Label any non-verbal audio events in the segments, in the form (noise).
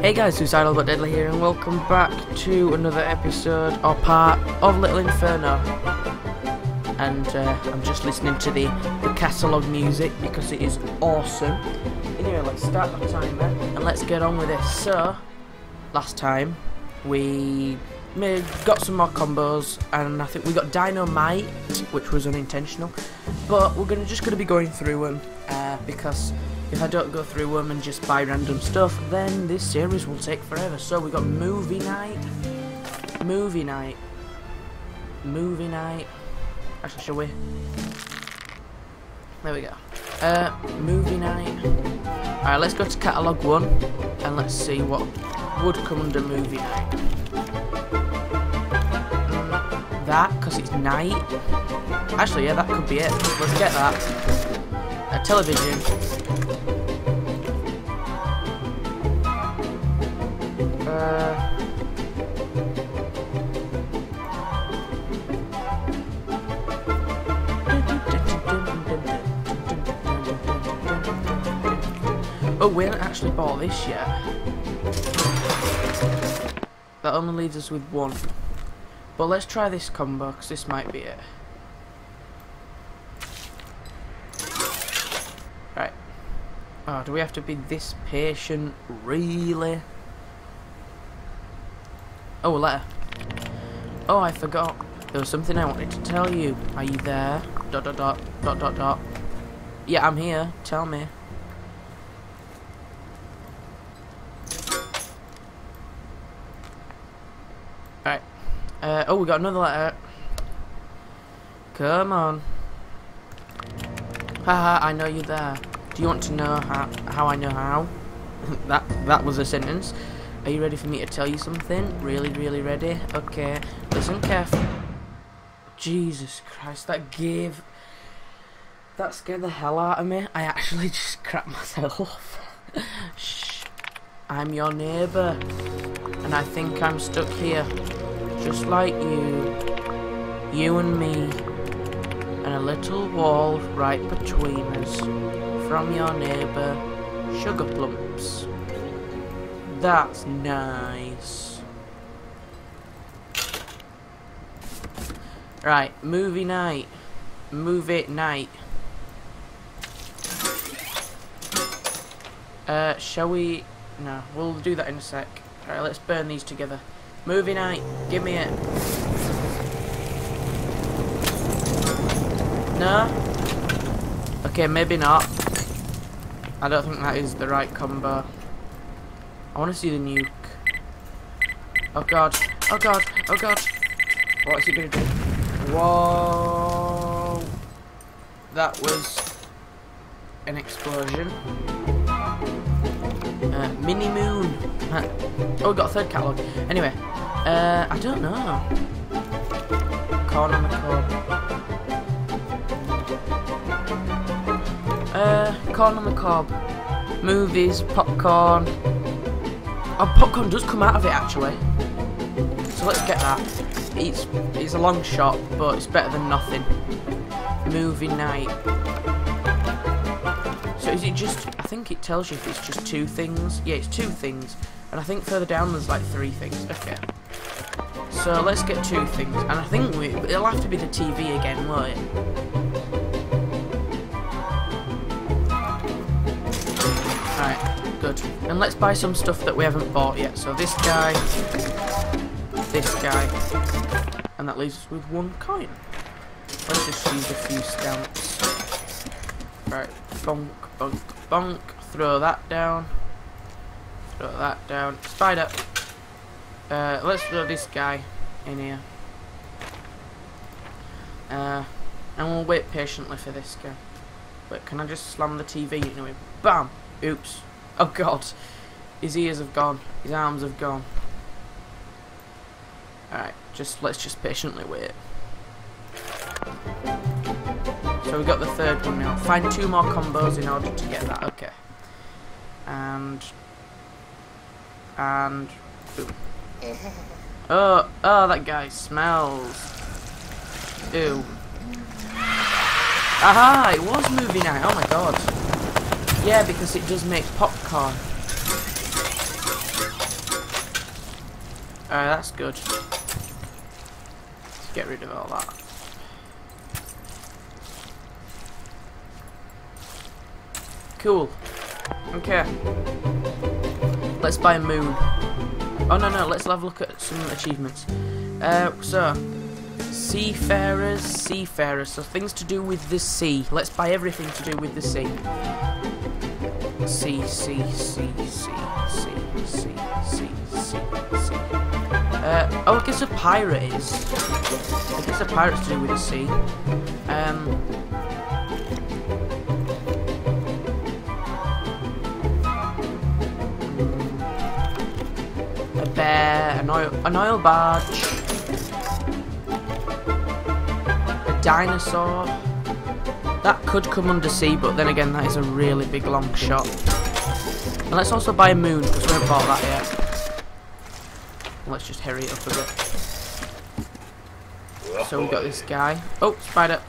Hey guys, Suicidal but Deadly here, and welcome back to another episode or part of Little Inferno. And uh, I'm just listening to the, the catalogue music because it is awesome. Anyway, let's start the timer and let's get on with this. So, last time we got some more combos, and I think we got Dynamite, which was unintentional. But we're gonna just gonna be going through them uh, because if I don't go through them and just buy random stuff, then this series will take forever. So we got movie night, movie night, movie night. Actually, shall we? There we go. Uh, movie night. Alright, let's go to catalogue one and let's see what would come under movie night. That, because it's night. Actually, yeah, that could be it. Let's get that. A television. Oh, we haven't actually bought this yet. That only leaves us with one. But let's try this combo, because this might be it. Right. Oh, do we have to be this patient? Really? Oh, a letter. Oh, I forgot. There was something I wanted to tell you. Are you there? Dot dot dot dot dot dot. Yeah, I'm here. Tell me. Right. Uh, oh, we got another letter. Come on. Haha, I know you're there. Do you want to know how, how I know how? (laughs) that that was a sentence. Are you ready for me to tell you something? Really, really ready? Okay. Listen carefully. Jesus Christ, that gave... That scared the hell out of me. I actually (laughs) just crapped myself. Shh. I'm your neighbour. And I think I'm stuck here. Just like you. You and me. And a little wall right between us. From your neighbour, Sugar Plumps. That's nice. Right, movie night. Movie night. Uh, shall we... No, we'll do that in a sec. Alright, let's burn these together. Movie night, give me it. No? Okay, maybe not. I don't think that is the right combo. I want to see the nuke. Oh god. Oh god. Oh god. What is he to do? Whoa. That was an explosion. Uh, mini moon. Oh, we got a third catalogue. Anyway, uh, I don't know. Corn on the cob. Uh, corn on the cob. Movies, popcorn. Oh, popcorn does come out of it actually. So let's get that. It's it's a long shot, but it's better than nothing. Movie night. So is it just? I think it tells you if it's just two things. Yeah, it's two things, and I think further down there's like three things. Okay. So let's get two things, and I think we, it'll have to be the TV again, won't it? Good. And let's buy some stuff that we haven't bought yet. So this guy, this guy, and that leaves us with one coin. Let's just use a few stamps. Right, bonk, bonk, bonk. Throw that down. Throw that down. Spider. Uh, let's throw this guy in here. Uh, and we'll wait patiently for this guy. But can I just slam the TV into? Bam! Oops. Oh god. His ears have gone. His arms have gone. Alright, just let's just patiently wait. So we got the third one now. Find two more combos in order to get that. Okay. And and. Oh, oh, that guy smells. Ew. Aha! It was movie night. Oh my god. Yeah, because it does make popcorn. Alright, that's good. Let's get rid of all that. Cool. Okay. Let's buy a moon. Oh no no, let's have a look at some achievements. Uh, so, seafarers, seafarers, so things to do with the sea. Let's buy everything to do with the sea. Sea, sea, sea, sea, sea, sea, sea, sea, sea. Uh, oh, I guess a pirate is. I guess a pirate's to do with the sea. Um, bear, an oil, an oil barge, a dinosaur. That could come under sea, but then again, that is a really big long shot. And let's also buy a moon, because we haven't bought that yet. Let's just hurry it up a bit. So we got this guy. Oh, spider.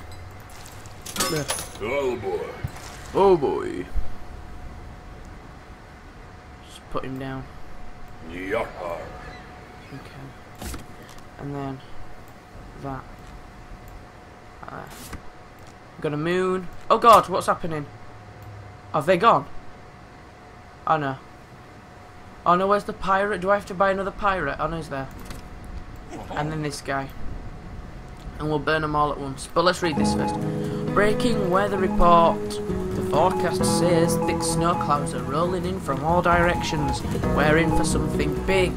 Oh boy. Oh boy. Just put him down. Yar. Okay. And then that. Uh, got a moon. Oh god, what's happening? Have they gone? Oh no. Oh no, where's the pirate? Do I have to buy another pirate? Oh no, he's there. And then this guy. And we'll burn them all at once. But let's read this first. Breaking weather report. The forecast says thick snow clouds are rolling in from all directions. We're in for something big.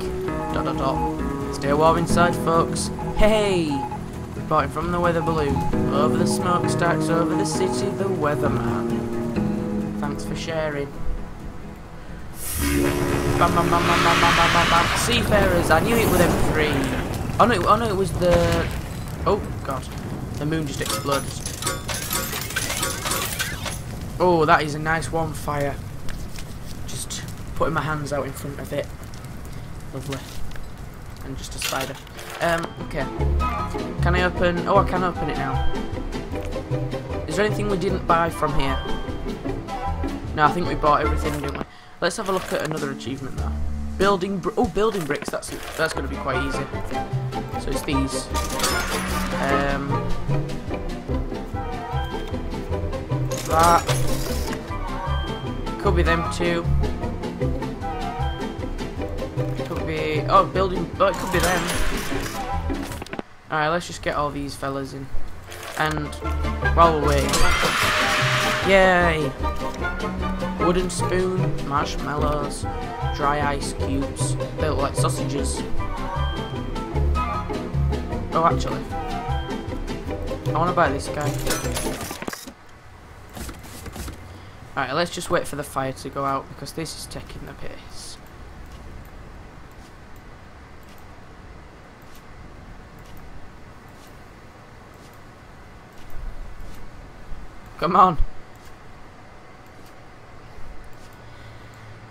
Dot dot dot. Stay warm inside, folks. Hey! reporting from the weather balloon. Over the smokestacks, over the city, the weatherman. Thanks for sharing. Bam, bam, bam, bam, bam, bam, bam, bam. Seafarers, I knew it were them three. Oh no, oh no, it was the... Oh, God. The moon just exploded. Oh, that is a nice warm fire. Just putting my hands out in front of it. Lovely. And just a spider. Um, okay. Can I open... Oh, I can open it now. Is there anything we didn't buy from here? No, I think we bought everything, didn't we? Let's have a look at another achievement though. Building... oh, building bricks. That's that's going to be quite easy. So it's these. Um, that. Could be them too. Could be... Oh, building... Oh, it could be them. Alright, let's just get all these fellas in. And while we're waiting... Yay! Wooden spoon, marshmallows, dry ice cubes. They look like sausages. Oh, actually. I want to buy this guy. Alright, let's just wait for the fire to go out because this is taking the piss. Come on.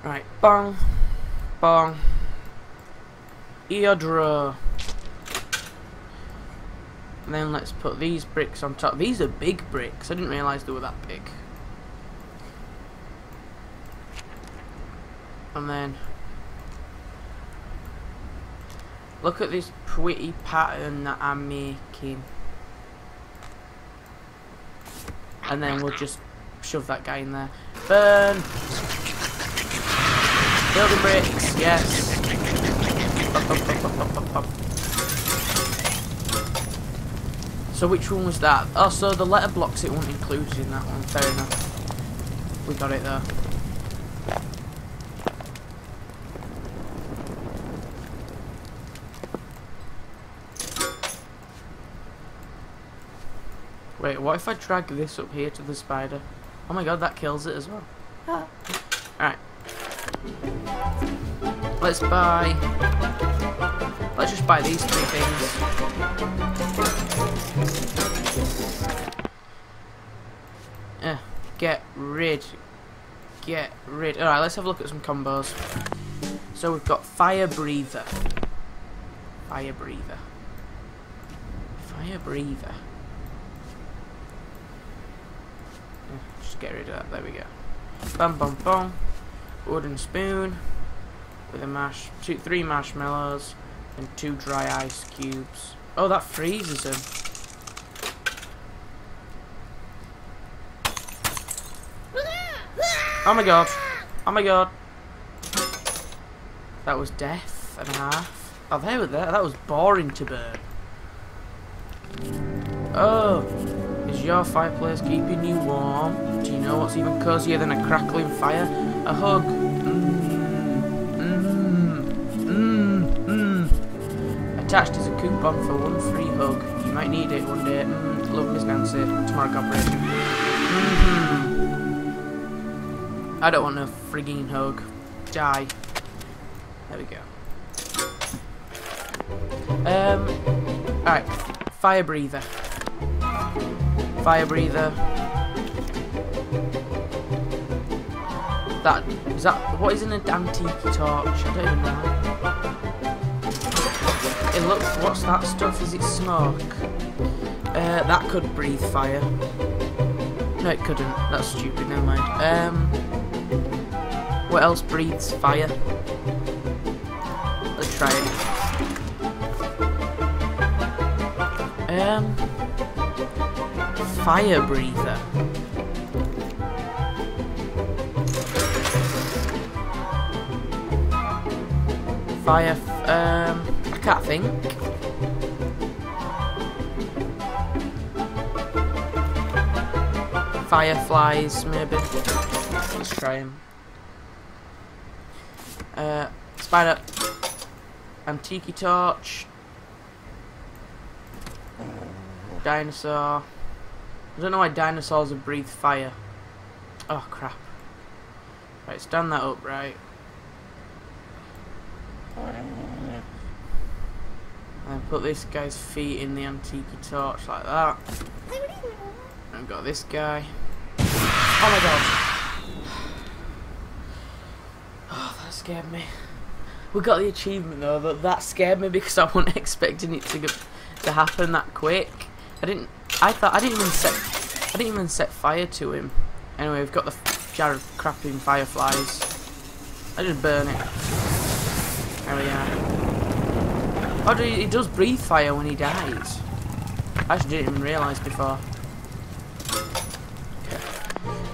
Right, bong, bong, eardrum. And then let's put these bricks on top. These are big bricks. I didn't realise they were that big. And then look at this pretty pattern that I'm making. And then we'll just shove that guy in there. Burn! Building bricks, yes. So which one was that? Oh, so the letter blocks it weren't included in that one. Fair enough. We got it there. Wait, what if I drag this up here to the spider? Oh my god, that kills it as well. Ah. Alright. Let's buy... Let's just buy these three things. Eh, get rid. Get rid. Alright, let's have a look at some combos. So we've got Fire Breather. Fire Breather. Fire Breather. Just get rid of that. There we go. Bum bum bum. Wooden spoon with a mash, two, three marshmallows, And two dry ice cubes. Oh, that freezes them. Oh my god. Oh my god. That was death and a half. Oh, they were there. That was boring to burn. Oh. Is your fireplace keeping you warm? Do you know what's even cozier than a crackling fire? A hug. Mmm. Mmm. Mmm. Mmm. Attached is a coupon for one free hug. You might need it one day. Mmm. Love, Miss Nancy. Tomorrow, corporation. Mmm. I don't want no frigging hug. Die. There we go. Um. Alright. Fire breather. Fire breather. That is that. What is in an antique torch? I don't even know. It looks. What's that stuff? Is it smoke? Uh, that could breathe fire. No, it couldn't. That's stupid. Never mind. Um. What else breathes fire? Let's try it. Um, fire breather. Fire. um, I can't think. Fireflies, maybe. Let's try him. Uh, spider. Antique torch. Dinosaur. I don't know why dinosaurs have breathed fire. Oh crap. Right, stand that up right. And put this guy's feet in the antique torch like that. And got this guy. Oh my god. Oh, that scared me. We got the achievement though, but that scared me because I wasn't (laughs) expecting it to to happen that quick. I didn't. I thought I didn't even set. I didn't even set fire to him. Anyway, we've got the jar of crapping fireflies. I just burn it. We are. Oh, he does breathe fire when he dies. I actually didn't even realise before.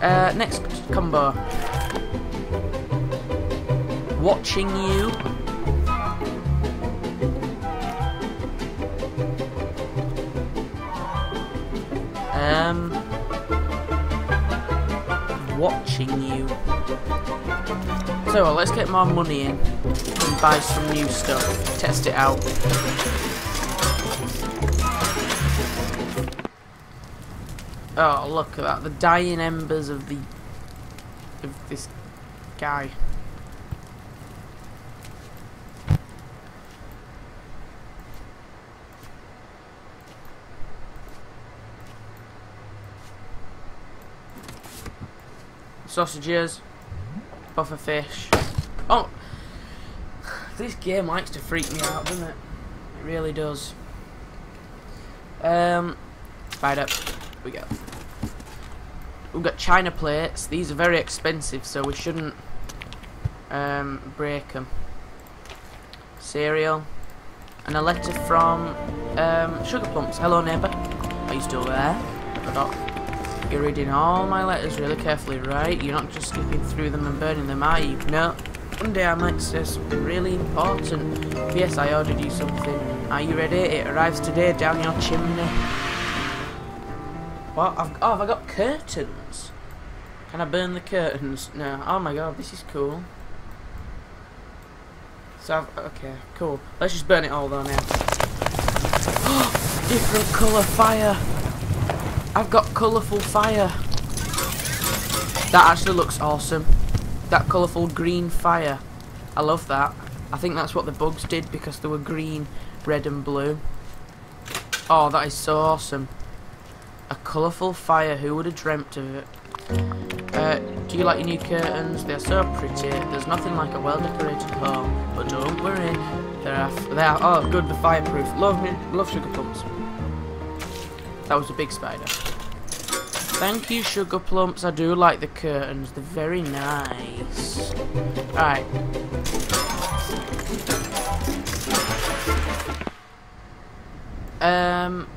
Uh, next combo. Watching you. Um, watching you. So well, let's get more money in and buy some new stuff. Test it out. Oh, look at that. The dying embers of the of this guy. Sausages. Buffer fish. Oh! This game likes to freak me out, doesn't it? It really does. Um, fired up. We go. We've got china plates. These are very expensive, so we shouldn't um, break them. Cereal. And a letter from um, Sugar. Hello, neighbour. Are you still there? You're reading all my letters really carefully, right? You're not just skipping through them and burning them, are you? No. One day I might say something really important. Yes, I ordered you something. Are you ready? It arrives today down your chimney. What? I've, oh, have I got curtains? Can I burn the curtains? No. Oh my god, this is cool. So, I've, okay, cool. Let's just burn it all though now. (gasps) Different colour fire. I've got colourful fire. That actually looks awesome. That colourful green fire. I love that. I think that's what the bugs did because they were green, red and blue. Oh, that is so awesome. A colourful fire, who would have dreamt of it? Uh, do you like your new curtains? They're so pretty. There's nothing like a well-decorated home. But don't worry, they're, they are, oh good, the fireproof. Love me, love sugar plums. That was a big spider. Thank you, Sugar Plumps. I do like the curtains. They're very nice. Alright. Um,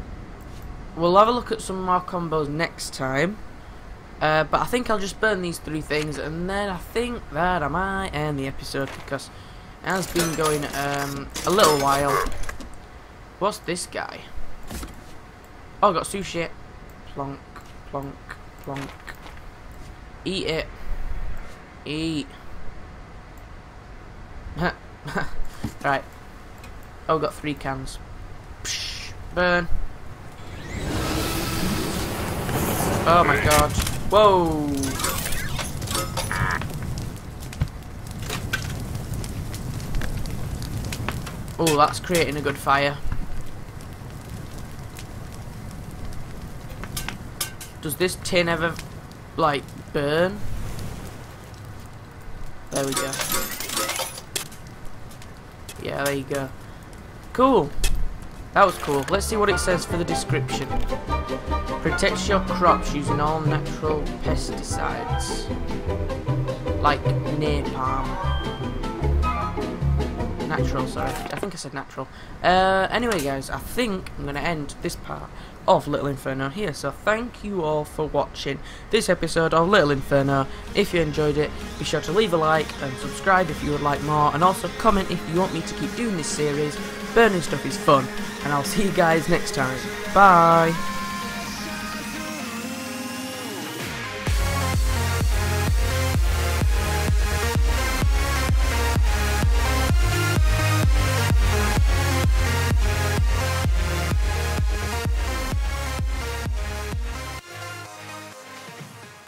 we'll have a look at some more combos next time. Uh, but I think I'll just burn these three things and then I think that I might end the episode because it has been going um, a little while. What's this guy? Oh, I got sushi. Plonk plonk, plonk. Eat it. Eat. (laughs) right. Oh, got three cans. Psh, burn. Oh my god. Whoa. Oh, that's creating a good fire. Does this tin ever, like, burn? There we go. Yeah, there you go. Cool. That was cool. Let's see what it says for the description. Protects your crops using all natural pesticides. Like napalm. Natural, sorry. I think I said natural. Uh, anyway, guys, I think I'm going to end this part of Little Inferno here. So thank you all for watching this episode of Little Inferno. If you enjoyed it, be sure to leave a like and subscribe if you would like more. And also comment if you want me to keep doing this series. Burning stuff is fun. And I'll see you guys next time. Bye.